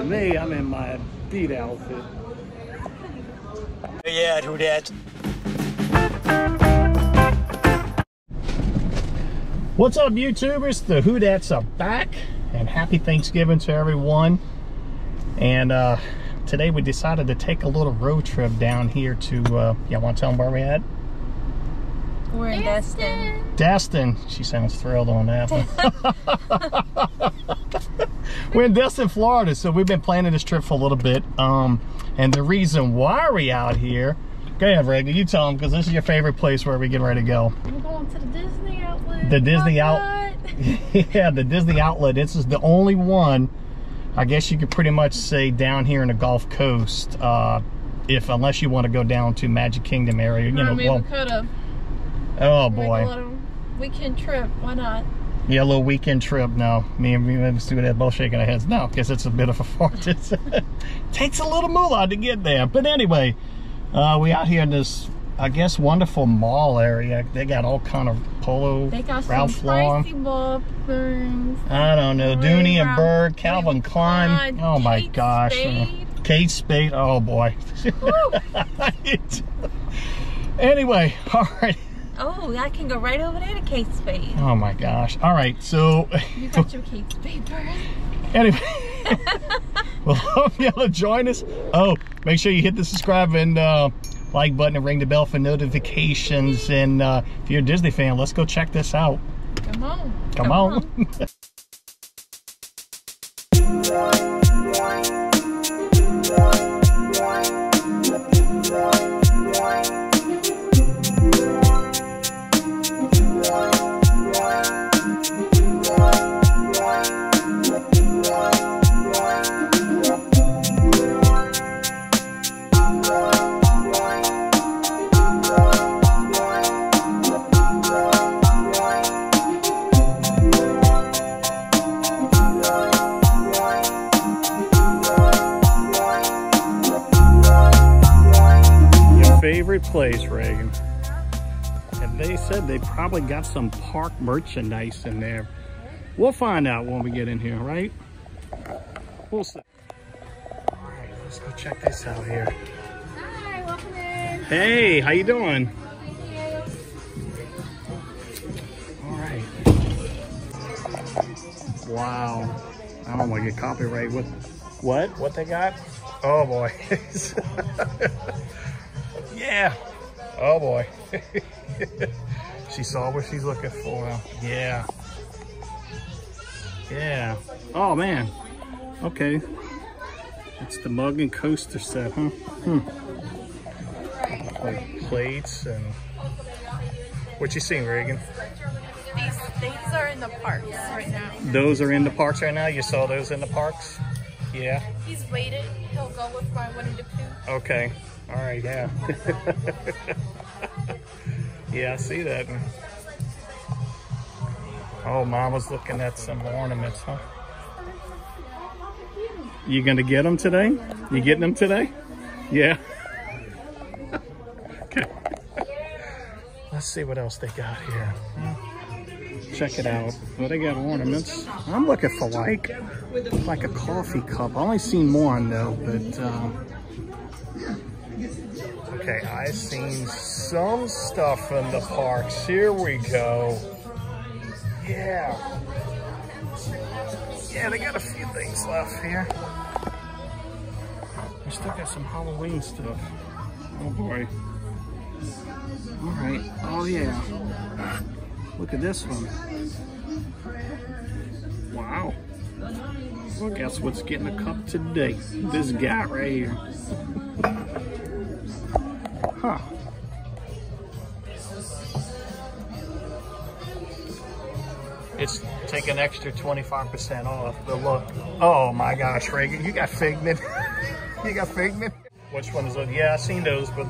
to me, I'm in my beat outfit. Yeah, Who Dat? What's up, YouTubers? The Who Dats are back, and happy Thanksgiving to everyone. And uh, today we decided to take a little road trip down here to, uh, y'all want to tell them where we at? We're in Destin. Destin. She sounds thrilled on that one. We're in Destin, Florida, so we've been planning this trip for a little bit. Um, and the reason why we out here, go ahead, Reagan, you tell them, because this is your favorite place where we get ready to go. We're going to the Disney outlet. The Disney outlet. yeah, the Disney outlet. This is the only one, I guess you could pretty much say down here in the Gulf Coast. Uh, if unless you want to go down to Magic Kingdom area, you know, mean, well, we could have. oh boy, weekend trip. Why not? Yeah, a little weekend trip. No, me and me and Stu that both shaking our heads. No, because it's a bit of a fart. It's, takes a little moolah to get there. But anyway, uh, we out here in this, I guess, wonderful mall area. They got all kind of polo, They got Ralph some Lauren. I don't know, Dooney and Bourke, Calvin. Klein, Oh my Kate gosh. Spade. Kate Spade. Oh boy. anyway, all right. Oh, I can go right over there to Kate Spade. Oh my gosh. All right. So You got your Kate Spade purse. anyway, we'll hope y'all to join us. Oh, make sure you hit the subscribe and uh, like button and ring the bell for notifications. And uh, if you're a Disney fan, let's go check this out. Come on. Come, on. Your place, Reagan. And they said they probably got some park merchandise in there. We'll find out when we get in here, right? We'll see. All right, let's go check this out here. Hi, welcome in. Hey, how you doing? All right. Wow. I don't want to get copyright. What? What? What they got? Oh boy. yeah. Oh boy. she saw what she's looking for. Yeah. Yeah. Oh man. Okay. It's the mug and coaster set, huh? Hmm like plates and what you seeing Reagan These things are in the parks right now. those are in the parks right now you saw those in the parks yeah He's waited. He'll go with my Winnie the Pooh. okay all right yeah. Yeah I see that. Oh mama's looking at some ornaments huh? You gonna get them today? You getting them today? Yeah. Okay. Let's see what else they got here. Check it out. Well they got ornaments. I'm looking for like like a coffee cup. I only seen one though but um okay I've seen some stuff in the parks here we go yeah yeah they got a few things left here we still got some halloween stuff oh boy all right oh yeah Look at this one. Wow. Well, guess what's getting a cup today? This guy right here. Huh. It's take an extra 25% off. But look, oh my gosh, Reagan, you got Figment. you got Figment? Which one is it? Yeah, I've seen those, but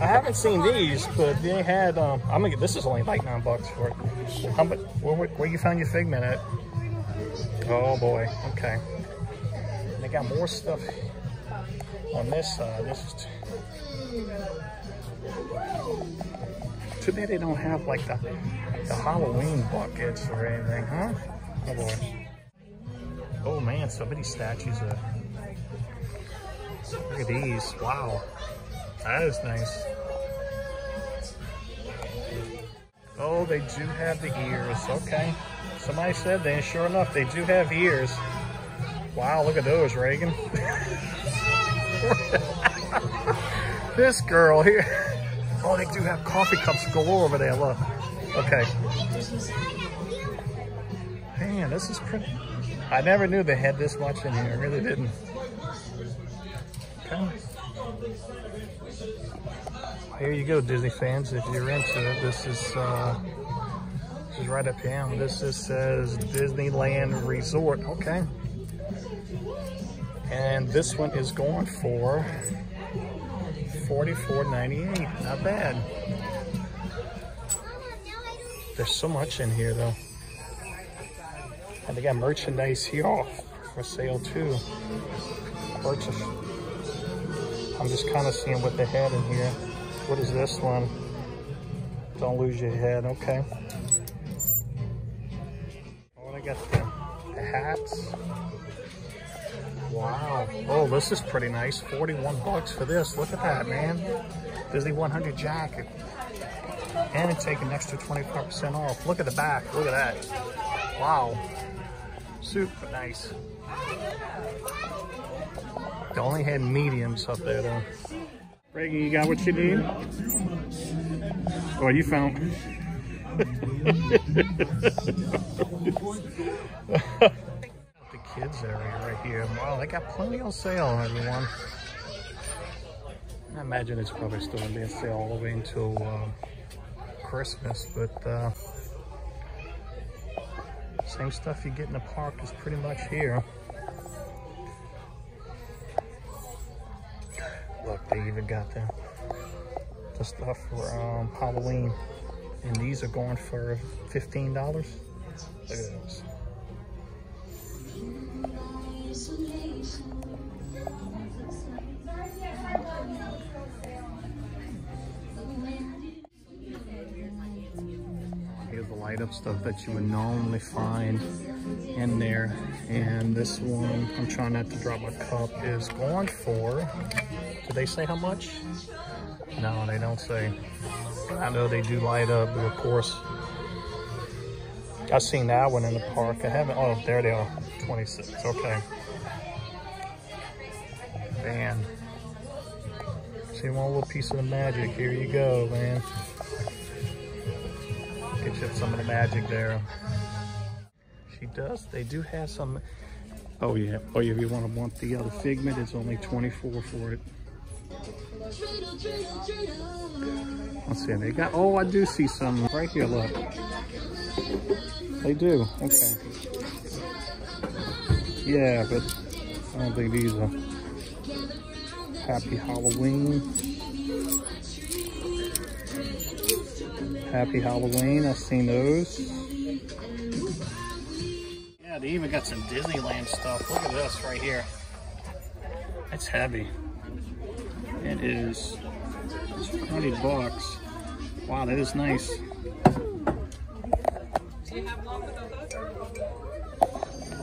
I haven't seen these, but they had, um, I'm gonna get, this is only like nine bucks for it. How much, where, where, where you found your Figment at? Oh boy, okay. They got more stuff on this side. This is too, too bad they don't have like the, the Halloween buckets or anything, huh? Oh boy. Oh man, so many statues of. Look at these. Wow. That is nice. Oh, they do have the ears. Okay. Somebody said and sure enough, they do have ears. Wow, look at those, Reagan. this girl here. Oh, they do have coffee cups galore over there, look. Okay. Man, this is pretty. I never knew they had this much in here. I really didn't. Okay. Here you go, Disney fans. If you're into it, this is uh, this is right up here. This is says Disneyland Resort. Okay. And this one is going for $44.98. Not bad. There's so much in here though. And they got merchandise here for sale too. Purchase. I'm just kind of seeing what they had in here. What is this one? Don't lose your head. Okay. Oh, I got the, the hats. Wow. Oh, this is pretty nice. 41 bucks for this. Look at that, man. Disney 100 jacket. And it's taking extra 25% off. Look at the back. Look at that. Wow. Super nice. They only had mediums up there though. Reagan, you got what you need? Oh, you found. the kids area here. Wow, they got plenty on sale, everyone. I imagine it's probably still gonna be on sale all the way until uh, Christmas, but uh, same stuff you get in the park is pretty much here. Look, they even got the, the stuff for um, Halloween. And these are going for $15. Look at those. Stuff that you would normally find in there. And this one, I'm trying not to drop my cup, is going for, do they say how much? No, they don't say. I know they do light up, but of course, I've seen that one in the park. I haven't, oh, there they are, 26, okay. Man. See one little piece of the magic, here you go, man. Some of the magic there. She does, they do have some, oh yeah, oh yeah, if you want to want the other figment, it's only 24 for it. Let's see, they got, oh, I do see some right here, look. They do, okay. Yeah, but I don't think these are Happy Halloween. Happy Halloween, I've seen those. Yeah, they even got some Disneyland stuff. Look at this right here. It's heavy. It is 20 bucks. Wow, that is nice.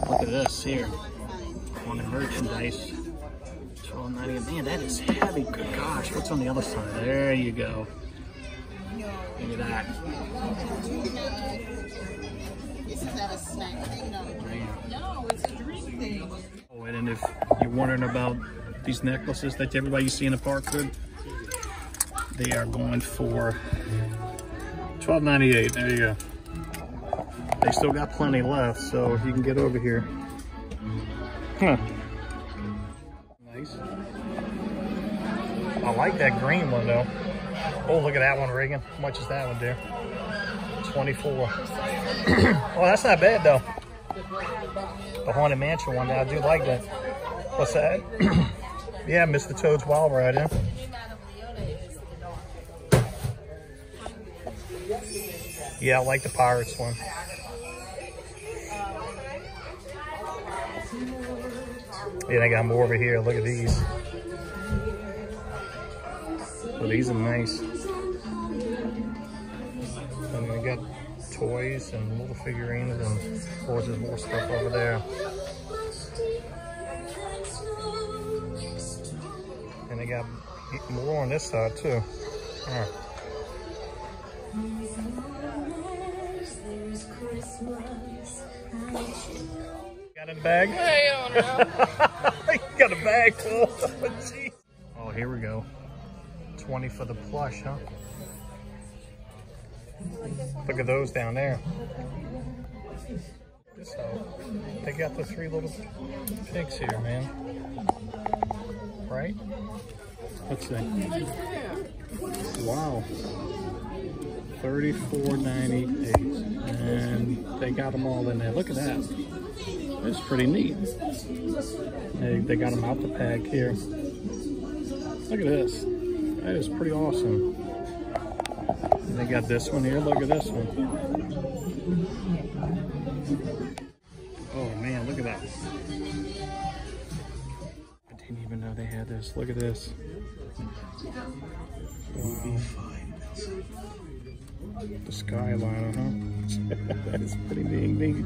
Look at this here. On the merchandise. 12.90. Man, that is heavy. Good gosh. What's on the other side? There you go. Look at that. Isn't that a snack thing? No. No, it's a drink thing. Oh, and if you're wondering about these necklaces that everybody you see in the park could, they are going for $12.98. There you go. They still got plenty left, so if you can get over here. Huh. Nice. I like that green one though. Oh, look at that one, Reagan. How much is that one, dear? 24. oh, that's not bad though. The Haunted Mansion one, I do like that. What's that? yeah, Mr. Toad's Wild Ride, yeah. Yeah, I like the Pirates one. Yeah, I got more over here. Look at these. So these are nice. And we got toys and little figurines and of course there's more stuff over there. And they got more on this side too. Right. Got a bag? I got a bag full. oh, here we go. 20 for the plush, huh? Look at those down there. How they got the three little pigs here, man. Right? Let's see. Wow. Thirty-four ninety-eight, and they got them all in there. Look at that. It's pretty neat. They, they got them out the pack here. Look at this. That is pretty awesome. And they got this one here. Look at this one. Oh man, look at that. I didn't even know they had this. Look at this. Wow. The Skyliner, huh? That's pretty neat.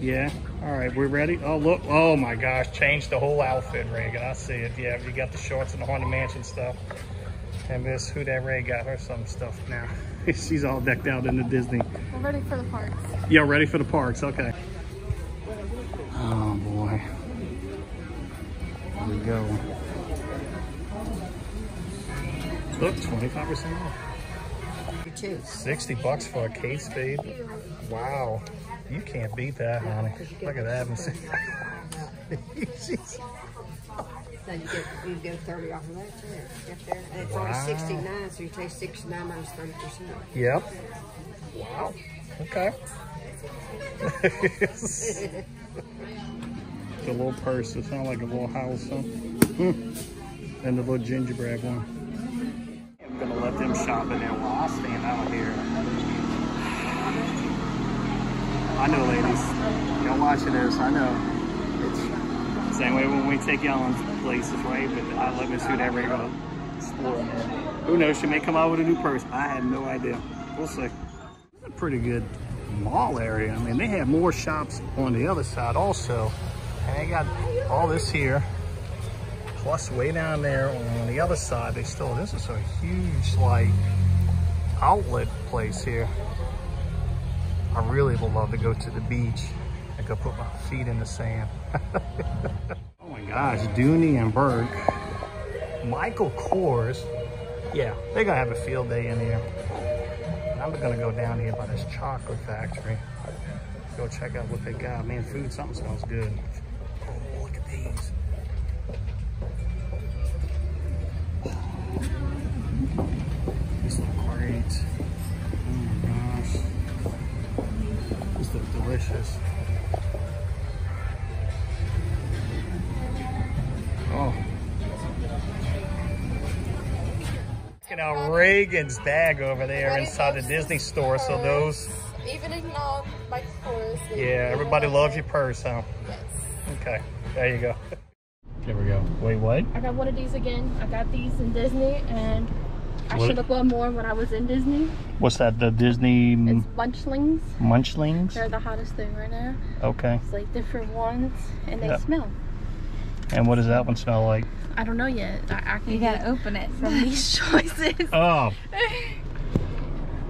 Yeah. All right, we're ready. Oh look! Oh my gosh! Changed the whole outfit, Reagan. I see it. Yeah, you got the shorts and the Haunted Mansion stuff. And Miss Who That Ray got her some stuff now. She's all decked out in the Disney. We're ready for the parks. Yeah, ready for the parks. Okay. Oh boy. Here we go. Look, 25% off. Too. 60 bucks for a case feed. Wow. You can't beat that, honey. Look at that. Jeez. So you get you get thirty off of that too. Get there, and it's Wow. only sixty nine, so you take sixty nine minus thirty percent. Yep. Wow. Okay. the little purse. It sounds like a little house. Huh? Hmm. And the little gingerbread one. I'm gonna let them shop in there while I stand out here. I know, ladies. Y'all watching this? I know. It's same way when we take y'all on places, right? But I let Miss That Ray go. Who knows? She may come out with a new purse. I have no idea. We'll see. It's a pretty good mall area. I mean, they have more shops on the other side also. And they got all this here. Plus way down there on the other side, they still, this is a huge like outlet place here. I really would love to go to the beach and go put my feet in the sand. oh my gosh, Dooney and Bourke. Michael Kors. Yeah, they're gonna have a field day in here. I'm gonna go down here by this chocolate factory. Go check out what they got. Man, food, something smells good. These look great. Oh my gosh. These look delicious. Oh. Checking out Reagan's bag over there inside the Disney store. So those, Even if not my Kors. yeah, everybody loves your purse, huh? Yes. Okay, there you go. There we go. Wait, what? I got one of these again. I got these in Disney, and I What- should have bought more when I was in Disney. What's that? The Disney It's Munchlings. Munchlings? They're the hottest thing right now. Okay. It's like different ones, and they Yep. smell. And what does that one smell like? I don't know yet. I, I can You gotta open it. from these choices. Oh.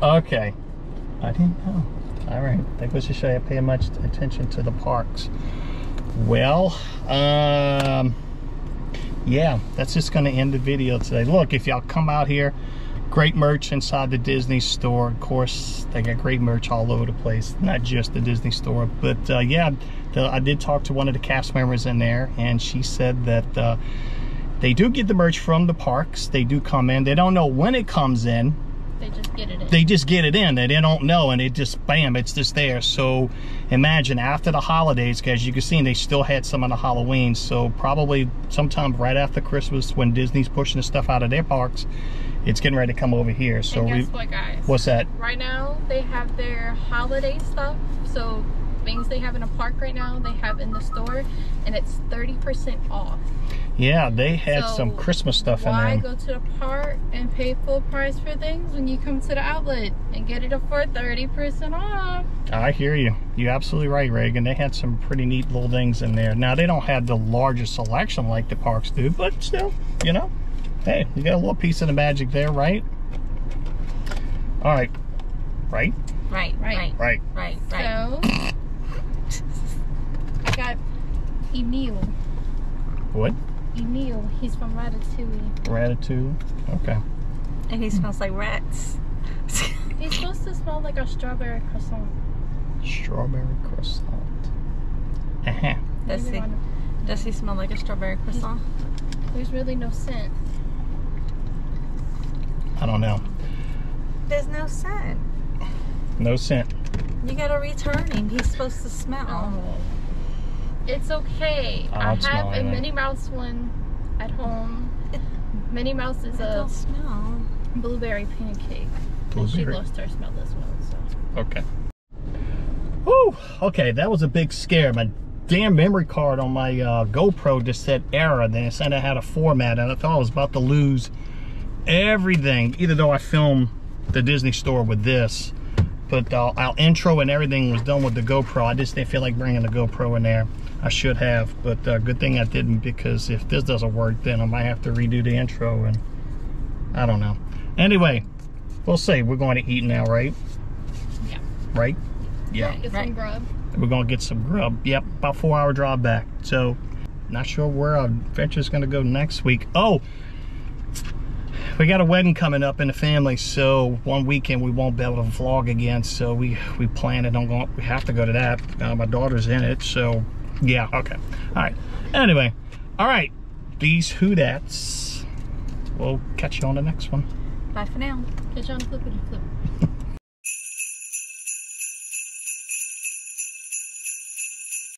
Okay. I didn't know. All right. That goes to show you pay much attention to the parks. Well, um, yeah, that's just going to end the video today. Look, if y'all come out here, great merch inside the Disney store. Of course, they got great merch all over the place, not just the Disney store. But uh, yeah, the, I did talk to one of the cast members in there, and she said that uh, they do get the merch from the parks. They do come in. They don't know when it comes in they just get it in. they just get it in they, they don't know and it just bam it's just there so imagine after the holidays as you can see they still had some on the halloween so probably sometime right after christmas when disney's pushing the stuff out of their parks it's getting ready to come over here so we what, guys? what's that Right now, they have their holiday stuff. So things they have in a park right now, they have in the store, and it's 30% off. Yeah, they had So, some Christmas stuff in there. Why there. go to the park and pay full price for things when you come to the outlet and get it for 30% off? I hear you. You're absolutely right, Reagan. They had some pretty neat little things in there. Now, they don't have the largest selection like the parks do, but still, you know, hey, you got a little piece of the magic there, right? All right. Right? Right, Right. right, Right. right, right. So, I got Emile. What? Emile, he's from Ratatouille. Ratatouille? Okay. And he smells like rats. He's supposed to smell like a strawberry croissant. Strawberry croissant. Uh-huh. Does Maybe he, one- does he smell like a strawberry croissant? There's really no scent. I don't know. There's no scent. No scent. You gotta return him. He's supposed to smell. It's okay. I I have a anything. Minnie Mouse one at home. It- Minnie Mouse is It a don't smell. blueberry pancake. And she Blueberry. lost her smell as well, so. Okay. Whew. Okay, that was a big scare. My damn memory card on my uh, GoPro just said error. Then it said I had a format, and I thought I was about to lose everything. Either though I filmed the Disney store with this, but uh, our intro and everything was done with the GoPro. I just didn't feel like bringing the GoPro in there. I should have, but uh, good thing I didn't because if this doesn't work, then I might have to redo the intro, and I don't know. Anyway, we'll see. We're going to eat now, right? Yeah. Right? Yeah. Get Right. some grub. We're gonna get some grub. Yep, about four hour drive back. So, not sure where our adventure's gonna go next week. Oh, we got a wedding coming up in the family, so one weekend we won't be able to vlog again. So we we plan it on going. We have to go to that. Uh, my daughter's in it, so yeah. Okay. All right. Anyway, all right. These Who Dats. We'll catch you on the next one. Bye for now. Catch you on the flippity flip.